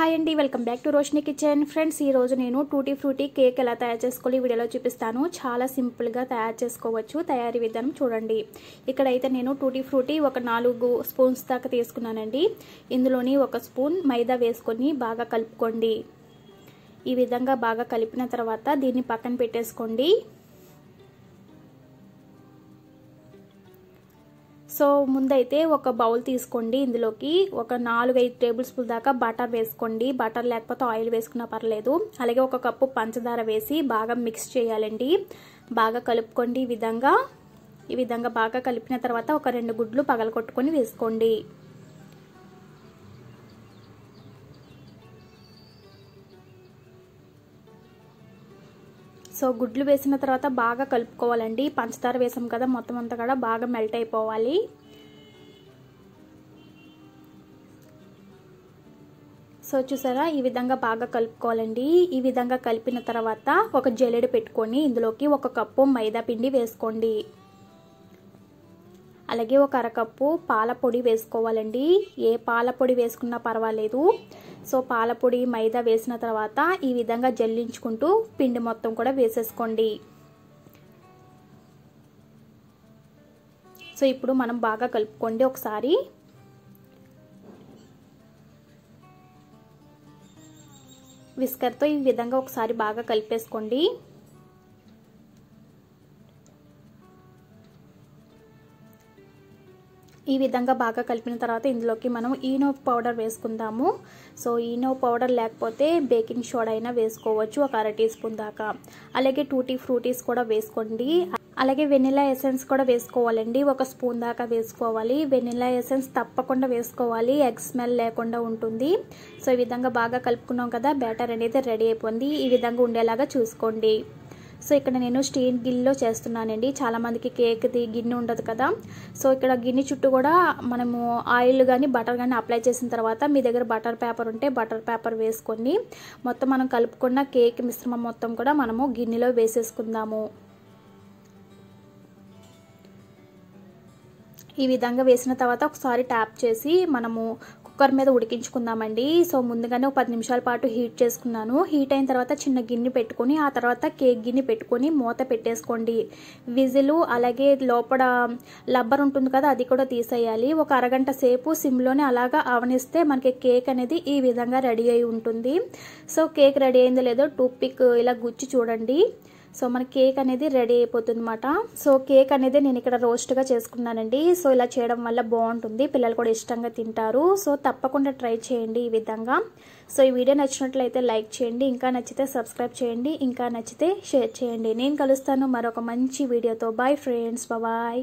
Hi అండి welcome back to Roshini kitchen. Friends ఈ రోజు నేను టూటీ ఫ్రూటీ కేక్ ఎలా తయారు చేసుకోవాలి ఈ వీడియోలో చూపిస్తాను. చాలా సింపుల్గా తయారు చేసుకోవచ్చు. తయారీ విధానం చూడండి. ఇక్కడైతే నేను టూటీ ఫ్రూటీ ఒక నాలుగు స్పూన్స్ దాకా తీసుకున్నానండి. ఇందులోని ఒక స్పూన్ మైదా వేసుకొని బాగా కలుపుకోండి. ఈ విధంగా బాగా కలిపిన తర్వాత దీన్ని పక్కన పెట్టేసుకోండి. సో ముందైతే ఒక బౌల్ తీసుకోండి. ఇందులోకి ఒక నాలుగు ఐదు టేబుల్ స్పూన్ దాకా బటర్ వేసుకోండి. బటర్ లేకపోతే ఆయిల్ వేసుకున్నా పర్లేదు. అలాగే ఒక కప్పు పంచదార వేసి బాగా మిక్స్ చేయాలండి. బాగా కలుపుకోండి ఈ విధంగా. ఈ విధంగా బాగా కలిపిన తర్వాత ఒక రెండు గుడ్లు పగలగొట్టుకొని వేసుకోండి. సో గుడ్లు వేసిన తర్వాత బాగా కలుపుకోవాలండి. పంచదార వేసాం కదా మొత్తం అంతా కూడా బాగా మెల్ట్ అయిపోవాలి. సో చూసారా ఈ విధంగా బాగా కలుపుకోవాలండి. ఈ విధంగా కలిపిన తర్వాత ఒక జల్లెడ పెట్టుకొని ఇందులోకి ఒక కప్పు మైదా పిండి వేసుకోండి. అలాగే ఒక అరకప్పు పాల పొడి వేసుకోవాలండి. ఏ పాల పొడి వేసుకున్నా పర్వాలేదు. సో పాల పొడి మైదా వేసిన తర్వాత ఈ విధంగా జల్లించుకుంటూ పిండి మొత్తం కూడా వేసేసుకోండి. సో ఇప్పుడు మనం బాగా కలుపుకోండి ఒకసారి. విస్కర్తో ఈ విధంగా ఒకసారి బాగా కలిపేసుకోండి. ఈ విధంగా బాగా కలిపిన తర్వాత ఇందులోకి మనం ఈనో పౌడర్ వేసుకుందాము. సో ఈనో పౌడర్ లేకపోతే బేకింగ్ సోడా అయినా వేసుకోవచ్చు ఒక అర టీ స్పూన్ దాకా. అలాగే టూటీ ఫ్రూటీస్ కూడా వేసుకోండి. అలాగే వెనిలా ఎసెన్స్ కూడా వేసుకోవాలండి. ఒక స్పూన్ దాకా వేసుకోవాలి. వెనిలా ఎసెన్స్ తప్పకుండా వేసుకోవాలి. ఎగ్ స్మెల్ లేకుండా ఉంటుంది. సో ఈ విధంగా బాగా కలుపుకున్నాం కదా బ్యాటర్ అనేది రెడీ అయిపోయింది. ఈ విధంగా ఉండేలాగా చూసుకోండి. సో ఇక్కడ నేను స్టీల్ గిన్నెలో చేస్తున్నానండి. చాలామందికి కేక్ది గిన్నె ఉండదు కదా. సో ఇక్కడ గిన్నె చుట్టూ కూడా మనము ఆయిల్ కానీ బటర్ కానీ అప్లై చేసిన తర్వాత మీ దగ్గర బటర్ పేపర్ ఉంటే బటర్ పేపర్ వేసుకొని మొత్తం మనం కలుపుకున్న కేక్ మిశ్రమం మొత్తం కూడా మనము గిన్నెలో వేసేసుకుందాము. ఈ విధంగా వేసిన తర్వాత ఒకసారి ట్యాప్ చేసి మనము కుక్కర్ మీద ఉడికించుకుందామండి. సో ముందుగానే ఒక పది నిమిషాల పాటు హీట్ చేసుకున్నాను. హీట్ అయిన తర్వాత చిన్న గిన్నె పెట్టుకొని ఆ తర్వాత కేక్ గిన్నె పెట్టుకొని మూత పెట్టేసుకోండి. విజిలు అలాగే లోపల లబ్బర్ ఉంటుంది కదా అది కూడా తీసేయాలి. ఒక అరగంట సేపు సిమ్లోనే అలాగా ఆవనిస్తే మనకి కేక్ అనేది ఈ విధంగా రెడీ అయి ఉంటుంది. సో కేక్ రెడీ అయిందో లేదో టూత్ పిక్ ఇలా గుచ్చి చూడండి. సో మన కేక్ అనేది రెడీ అయిపోతుంది అనమాట సో కేక్ అనేది నేను ఇక్కడ రోస్ట్గా చేసుకున్నానండి. సో ఇలా చేయడం వల్ల బాగుంటుంది. పిల్లలు కూడా ఇష్టంగా తింటారు. సో తప్పకుండా ట్రై చేయండి ఈ విధంగా. సో ఈ వీడియో నచ్చినట్లయితే లైక్ చేయండి. ఇంకా నచ్చితే సబ్స్క్రైబ్ చేయండి. ఇంకా నచ్చితే షేర్ చేయండి. నేను కలుస్తాను మరొక మంచి వీడియోతో. Bye friends. బాయ్